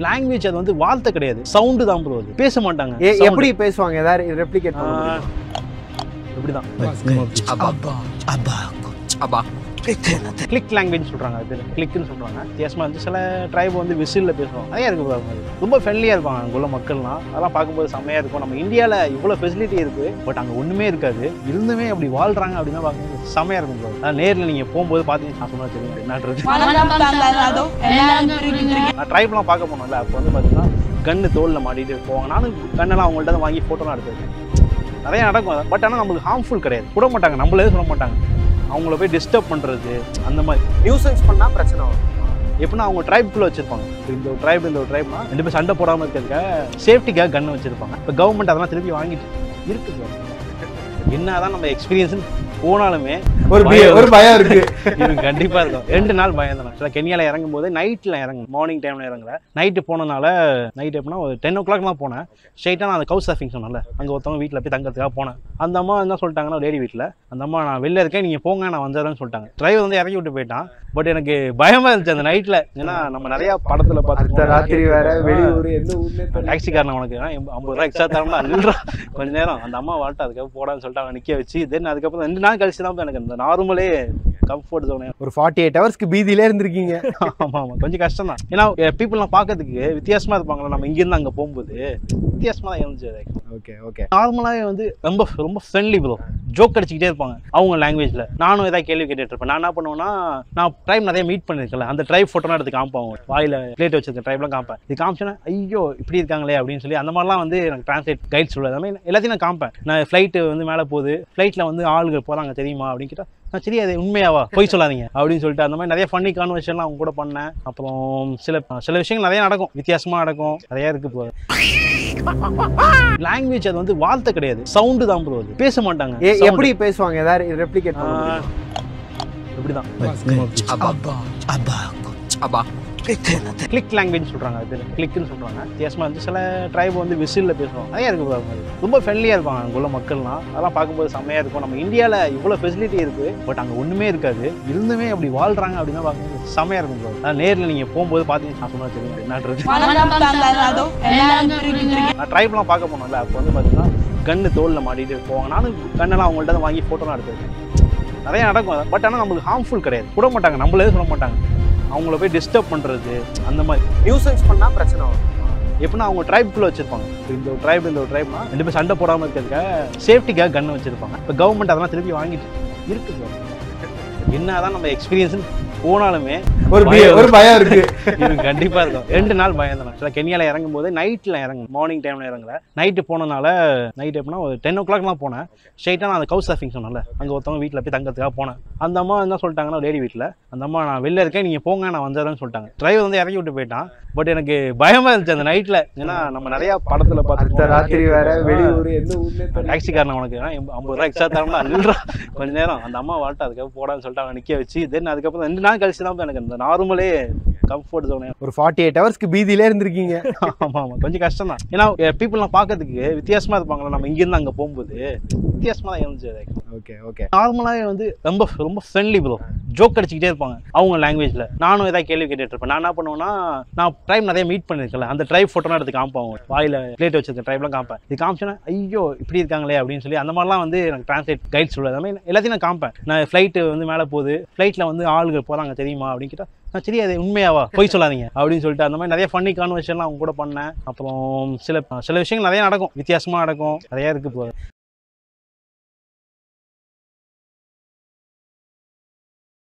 Language அது வந்து வார்த்தை கிடையாது. சவுண்டு தான் ப்ரோ அது. பேச மாட்டாங்க. எப்படி பேசுவாங்க? ஏதாவது ரெப்ளிகேட் ஆ, பண்ணுவாங்க இப்படிதான். Abba. கிளிக் லாங்குவேஜ் சொல்றாங்க அது கிளிக்னு சொல்றாங்க. வித்தியாசமா வந்து சில ட்ரைப் வந்து விசில்ல பேசுவாங்க. நிறைய இருக்கு bro அது. ரொம்ப ஃப்ரெண்ட்லியா இருப்பாங்க அங்குள்ள மக்கள்லாம். அதெல்லாம் பார்க்கும்போது செம்மையா இருக்கும். நம்ம இந்தியால இவ்வளவு ஃபெசிலிட்டி இருக்கு பட் அங்க ஒண்ணுமே இருக்காது. இருந்துமே அப்படி வாழ்றாங்க அப்படின்னா பார்க்கும்போது செம்மையா இருக்கும் ப்ரோ அதான் நேர்ல நீங்க போகும்போது பார்த்தீங்கன்னா நான் சொன்னா தெரியும். என்னன்றது. நான் ட்ரைப்லாம் பார்க்க போனோம்ல அப்போ வந்து பார்த்தீங்கன்னா கன்று தோலில் மாட்டிட்டு போவாங்க. நானும் கண்ணெல்லாம் அவங்கள்ட்ட தான் வாங்கி ஃபோட்டோலாம் எடுத்திருக்கேன். நிறைய நடக்கும். பட் ஆனால் நம்மளுக்கு ஹார்ம்ஃபுல் கிடையாது. சுட மாட்டாங்க. நம்மளே சொல்ல மாட்டாங்க. அவங்கள போய் டிஸ்டர்ப் பண்ணுறது அந்த மாதிரி. நியூசன்ஸ் பண்ணால் பிரச்சனை வரும். எப்படின்னா அவங்க ட்ரைப்குள்ளே வச்சிருப்பாங்க. இந்த ஒரு ட்ரைப் இந்த ஒரு ட்ரைப்னா ரெண்டு பேர் சண்டை போடாமல் இருக்கிறதுக்காக சேஃப்டிக்காக கன்று வச்சிருப்பாங்க. இப்போ கவர்மெண்ட் அதெல்லாம் திருப்பி வாங்கிட்டு இருக்குது என்ன என்னதான் நம்ம எக்ஸ்பீரியன்ஸ்னு போனாலுமே ஒரு ஒரு பயம் இருக்கு. கண்டிப்பா இருக்கும். ரெண்டு நாள் பயம் தான். கென்யால இறங்கும் போது நைட்ல இறங்கும் மார்னிங் டைம்ல இறங்கல. நைட்டு போனனால நைட் எப்படின்னா ஒரு டென் ஓ கிளாக் தான் போனேன். ஸ்ட்ரைட்டாக நான் அந்த கவுஸ் சர்ஃபிங் சொன்னேன்ல. அங்கே ஒருத்தவங்க வீட்டில் போய் தங்கறதுக்காக போனேன். அந்த அம்மா என்ன சொல்லிட்டாங்கன்னா லேடி வீட்டில் அந்த அம்மா நான் வெளில இருக்கேன் நீங்கள் போங்க நான் வந்துடுறேன்னு சொல்லிட்டாங்க. டிரைவர் வந்து இறக்கி விட்டு போயிட்டான். பட் எனக்கு பயமா இருந்துச்சு அந்த நைட்டில் ஏன்னா நம்ம நிறைய படத்தில் பார்த்து ராத்திரி வேற வெளியூர் எந்த தெரியல. டாக்ஸிக்காரன் உனக்கு ஐம்ப- ஐம்பது ரூபா எக்ஸ்ட்ரா நில்றா. கொஞ்ச நேரம். அந்த அம்மா வாழ்ட்டு அதுக்கப்புறம் போடான்னு சொல்லிட்டு அவன் நிக்க வச்சு தென் அதுக்கப்புறம் ரெண்டு நாள் கழிச்சு தான் எனக்கு இந்த நார்மலே கம்ஃபர்ட் ஜோனே ஒரு ஃபார்ட்டி எயிட் ஹவர்ஸ்க்கு பீதியிலே இருந்திருக்கீங்க. ஆமா ஆமா. கொஞ்சம் கஷ்டம் தான். ஏன்னா பீப்புள்லாம் பார்க்கறதுக்கு வித்தியாசமா இருப்பாங்களா நம்ம இங்கிருந்து அங்க போகும்போது வித்தியாசமா தான் இருந்துச்சு ஓகே ஓகே நார்மலாவே வந்து ரொம்ப ரொம்ப ஃப்ரெண்ட்லி ப்ரோ ஜோக் அடிச்சுக்கிட்டே இருப்பாங்க அவங்க லாங்குவேஜ்ல நானும் ஏதாவது கேள்வி கேட்டுட்டு இருப்பேன். நான் என்ன பண்ணுவேன்னா நான் ட்ரைப் நிறைய மீட் பண்ணிருக்கல அந்த ட்ரைப் ஃபோட்டோலாம் எடுத்து காமிப்பேன் அவங்க. வாயில பிளேட் வச்சிருக்க ட்ரைப்லாம் காமிப்பேன். இது காமிச்சோன்னா ஐயோ இப்படி இருக்காங்களே அப்படின்னு சொல்லி அந்த மாதிரிலாம் வந்து எனக்கு டிரான்ஸ்லேட் கைட் சொல்லுது மாதிரி எல்லாத்தையும் நான் காமிப்பேன். நான் ஃப்ளைட்டு வந்து மேலே போகுது. ஃப்ளைட்டில் வந்து ஆளுகள் போகிறாங்க தெரியுமா அப்படின்னு கேட்டால் நான் சரி அது உண்மையாவா? போய் சொல்லாதீங்க அப்படின்னு சொல்லிட்டு அந்த மாதிரி நிறைய ஃபன்னி கான்வர்சேஷன்லாம் அவங்க கூட பண்ணேன். அப்புறம் சில சில விஷயங்கள் நிறைய நடக்கும். வித்தியாசமா நடக்கும். நிறைய இருக்கு ப்ரோ லாங்குவேஜ் அது வந்து வார்த்தை கிடையாது. சவுண்டு தான் ப்ரோ அது. பேச மாட்டாங்க. எப்படி பேசுவாங்க? ஏதாவது ரெப்ளிகேட் ஆ, பண்ணுவாங்க இப்படிதான் Abba. கிளிக் லாங்குவேஜ் சொல்றாங்க அது கிளிக்னு சொல்றாங்க வித்தியாசமா வந்து சில ட்ரைப் வந்து விசில்ல பேசுவாங்க. நிறைய இருக்கு bro அது. ரொம்ப ஃப்ரெண்ட்லியா இருப்பாங்க அங்குள்ள மக்கள்லாம். அதெல்லாம் பார்க்கும்போது செம்மையா இருக்கும். நம்ம இந்தியால இவ்வளவு ஃபெசிலிட்டி இருக்கு பட் அங்க ஒண்ணுமே இருக்காது. இருந்துமே அப்படி வாழ்றாங்க அப்படின்னா பார்க்கும்போது செம்மையா இருக்கும் ப்ரோ அதான் நேர்ல நீங்க போகும்போது பார்த்தீங்கன்னா நான் சொன்னா தெரியும். என்னன்றது? ட்ரைப்லாம் பார்க்க போனோம்ல அப்போ வந்து பார்த்தீங்கன்னா கன்று தோலில் மாட்டிட்டு போவாங்க. நானும் கண்ணெல்லாம் அவங்கள்ட்ட தான் வாங்கி ஃபோட்டோலாம் எடுத்திருக்கேன் நிறைய நடக்கும் பட் ஆனால் நம்மளுக்கு ஹார்ம்ஃபுல் கிடையாது. சுட மாட்டாங்க. நம்மளே சொல்ல மாட்டாங்க. அவங்கள போய் டிஸ்டர்ப் பண்ணுறது அந்த மாதிரி. நியூசன்ஸ் பண்ணா பிரச்சனை வரும். எப்படின்னா அவங்க ட்ரைப்குள்ளே வச்சிருப்பாங்க. இந்த ஒரு ட்ரைப் இந்த ஒரு ட்ரைப்னா ரெண்டு பேர் சண்டை போடாமல் இருக்கிறதுக்காக சேஃப்டிக்காக கன்று வச்சிருப்பாங்க. இப்போ கவர்மெண்ட் அதெல்லாம் திருப்பி வாங்கிட்டு இருக்கு bro. என்னதான் நம்ம எக்ஸ்பீரியன்ஸ் போனாலுமே ஒரு பய- ஒரு பயம் இருக்கு. இது கண்டிப்பா இருக்கும். ரெண்டு நாள் பயம் தான். கென்யால இறங்கும் போது நைட்ல இறங்கும் மார்னிங் டைம்ல இறங்கல. நைட்டு போனனால நைட் எப்படின்னா ஒரு டென் ஓ கிளாக் தான் போனேன் ஸ்ட்ரைட்டா நான் அந்த கவுஸ் சர்ஃபிங் சொன்னேன்ல. அங்க ஒருத்தவங்க வீட்டில் போய் தங்கறதுக்காக போனேன். அந்த அம்மா என்ன சொல்லிட்டாங்கன்னா லேடி வீட்டில் அந்த அம்மா நான் வெளில இருக்கேன். நீங்க போங்க நான் வந்துடுறேன்னு சொல்லிட்டாங்க. டிரைவர் வந்து இறக்கி விட்டு போயிட்டான். பட் எனக்கு பயமா இருந்துச்சு அந்த நைட்ல ஏன்னா நம்ம நிறைய படத்துல பார்த்து ராத்திரி வேற வெளியூர் எந்த தெரியல. டாக்ஸிக்காரன் உனக்கு ஐம்ப- ஐம்பது ரூபா எக்ஸ்ட்ரா தரம்னா நில்றா. கொஞ்ச நேரம். அந்த அம்மா வாழ்ட்டு அதுக்கப்புறம் போடான்னு சொல்லிட்டு அவன் நிக்க வச்சு தென் அதுக்கப்புறம் ரெண்டு நாள் கழிச்சு தான் எனக்கு இந்த நார்மலே கம்ஃபர்ட் ஜோனே ஒரு ஃபார்ட்டி எயிட் ஹவர்ஸ்க்கு பீதியிலே இருந்திருக்கீங்க. ஆமா ஆமா. கொஞ்சம் கஷ்டம் தான் ஏன்னா பீப்புள்லாம் பார்க்கறதுக்கு வித்தியாசமா இருப்பாங்களா நம்ம இங்கிருந்து அங்க போகும்போது வித்தியாசமா தான் இருந்துச்சு ஓகே ஓகே நார்மலாவே வந்து ரொம்ப ரொம்ப ஃப்ரெண்ட்லி ப்ரோ ஜோக் அடிச்சுக்கிட்டே இருப்பாங்க அவங்க லாங்குவேஜ்ல நானும் ஏதாவது கேள்வி கேட்டுட்டு இருப்பேன் நான் என்ன பண்ணுவேன்னா நான் ட்ரைப் நிறைய மீட் பண்ணிருக்கல அந்த ட்ரைப் ஃபோட்டோலாம் எடுத்து காமிப்பேன் அவங்க. வாயில பிளேட் வச்சிருக்க ட்ரைப்லாம் காமிப்பேன். இது காமிச்சோன்னா ஐயோ இப்படி இருக்காங்களே அப்படின்னு சொல்லி அந்த மாதிரிலாம் வந்து எனக்கு டிரான்ஸ்லேட் கைட் மாதிரி எல்லாத்தையும் நான் காமிப்பேன். நான் ஃப்ளைட்டு வந்து மேலே போகுது. ஃப்ளைட்டில் வந்து ஆளுகள் போகிறாங்க தெரியுமா அப்படின்னு கேட்டால் சரி அது உண்மையாவா? போய் சொல்லாதீங்க. அப்படின்னு சொல்லிட்டு அந்த மாதிரி நிறைய ஃபன்னி கான்வர்சேஷன்லாம் அவங்க கூட பண்ணேன். அப்புறம் சில சில விஷயங்கள் நிறைய நடக்கும். வித்தியாசமா நடக்கும். நிறைய இருக்கு இப்போ